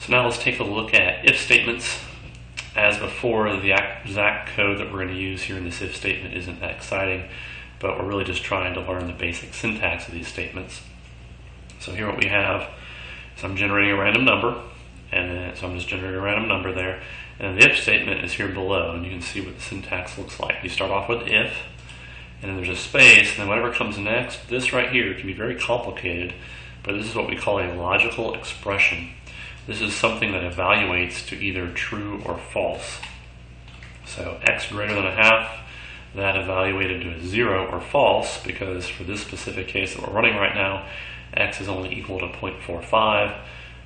So now let's take a look at if statements. As before, the exact code that we're going to use here in this if statement isn't that exciting, but we're really just trying to learn the basic syntax of these statements. So here what we have is I'm generating a random number, and then, so I'm just generating a random number there, and the if statement is here below, and you can see what the syntax looks like. You start off with if, and then there's a space, and then whatever comes next, this right here can be very complicated, but this is what we call a logical expression. This is something that evaluates to either true or false. So x greater than a half, that evaluated to a zero or false, because for this specific case that we're running right now, x is only equal to 0.45.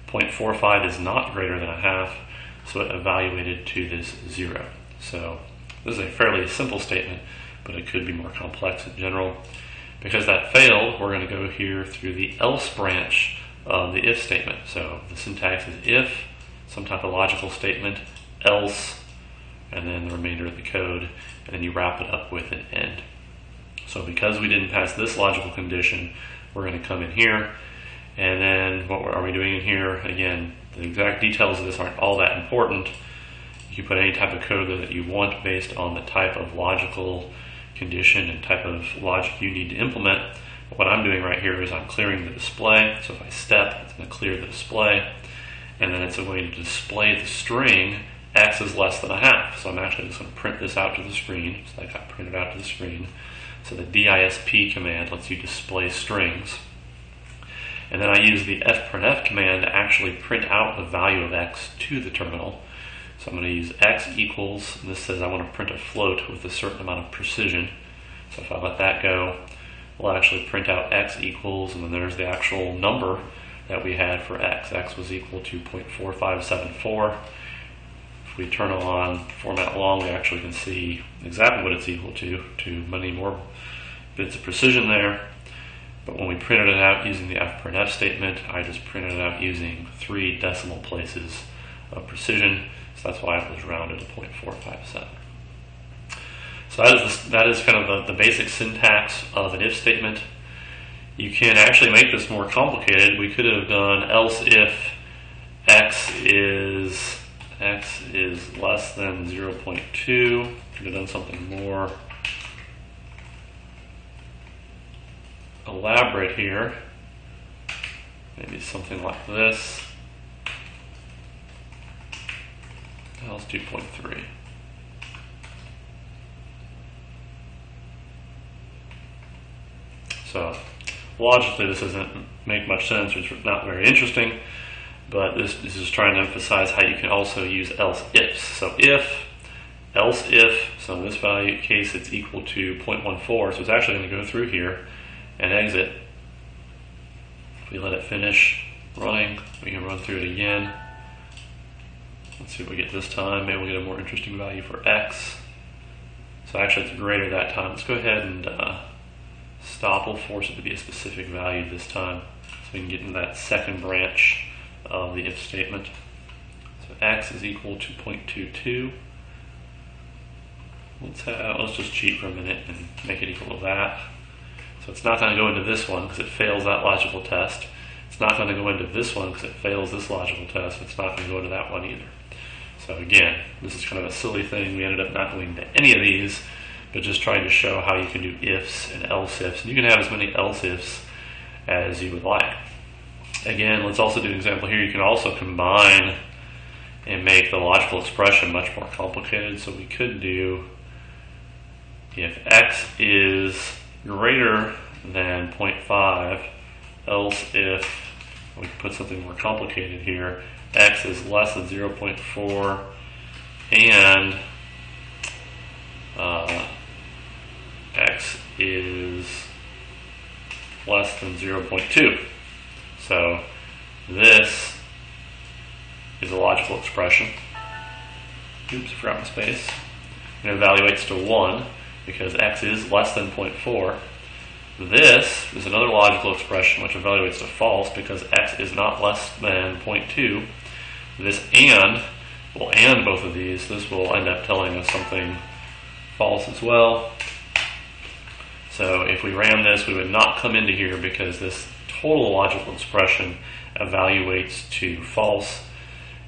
0.45 is not greater than a half, so it evaluated to this zero. So this is a fairly simple statement, but it could be more complex in general. Because that failed, we're going to go here through the else branch the if statement. So the syntax is if, some type of logical statement, else, and then the remainder of the code, and then you wrap it up with an end. So because we didn't pass this logical condition, we're going to come in here, and then what are we doing in here? Again, the exact details of this aren't all that important. You can put any type of code that you want based on the type of logical condition and type of logic you need to implement. What I'm doing right here is I'm clearing the display. So if I step, it's going to clear the display. And then it's going to display the string x is less than a half. So I'm actually just going to print this out to the screen. So I got printed out to the screen. So the DISP command lets you display strings. And then I use the fprintf command to actually print out the value of x to the terminal. So I'm going to use x equals, this says I want to print a float with a certain amount of precision. So if I let that go, we'll actually print out x equals, and then there's the actual number that we had for x. x was equal to 0.4574. If we turn on format long, we actually can see exactly what it's equal to, to many more bits of precision there. But when we printed it out using the fprintf statement, I just printed it out using three decimal places of precision. So that's why it was rounded to 0.457. So that is, that is kind of the, the basic syntax of an if statement. You can actually make this more complicated. We could have done else if x is x is less than 0.2. Could have done something more elaborate here. Maybe something like this. Else 2.3. So logically this doesn't make much sense, it's not very interesting, but this, this is trying to emphasize how you can also use else ifs. So if, else if, so in this value case it's equal to 0.14, so it's actually going to go through here and exit. If we let it finish running, we can run through it again. Let's see what we get this time. Maybe we'll get a more interesting value for x. So actually it's greater that time. Let's go ahead and uh, We'll force it to be a specific value this time so we can get into that second branch of the if statement. So x is equal to 0.22. Let's, have, let's just cheat for a minute and make it equal to that. So it's not going to go into this one because it fails that logical test. It's not going to go into this one because it fails this logical test. It's not going to go into that one either. So again, this is kind of a silly thing. We ended up not going into any of these, but just trying to show how you can do ifs and else ifs. And you can have as many else ifs as you would like. Again, let's also do an example here. You can also combine and make the logical expression much more complicated. So we could do if x is greater than 0.5, else if, we put something more complicated here, x is less than 0.4 and uh, x is less than 0.2. So this is a logical expression. Oops, I forgot my space. It evaluates to 1 because x is less than 0.4. This is another logical expression which evaluates to false because x is not less than 0.2. This and will and both of these. This will end up telling us something false as well. So if we ran this, we would not come into here because this total logical expression evaluates to false.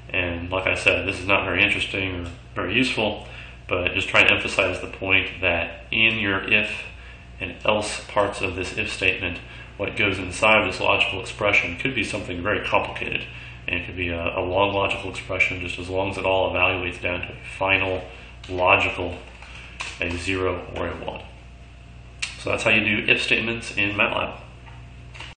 And like I said, this is not very interesting or very useful, but just trying to emphasize the point that in your if and else parts of this if statement, what goes inside this logical expression could be something very complicated. And it could be a, a long logical expression just as long as it all evaluates down to a final logical, a zero or a one. So that's how you do if statements in MATLAB.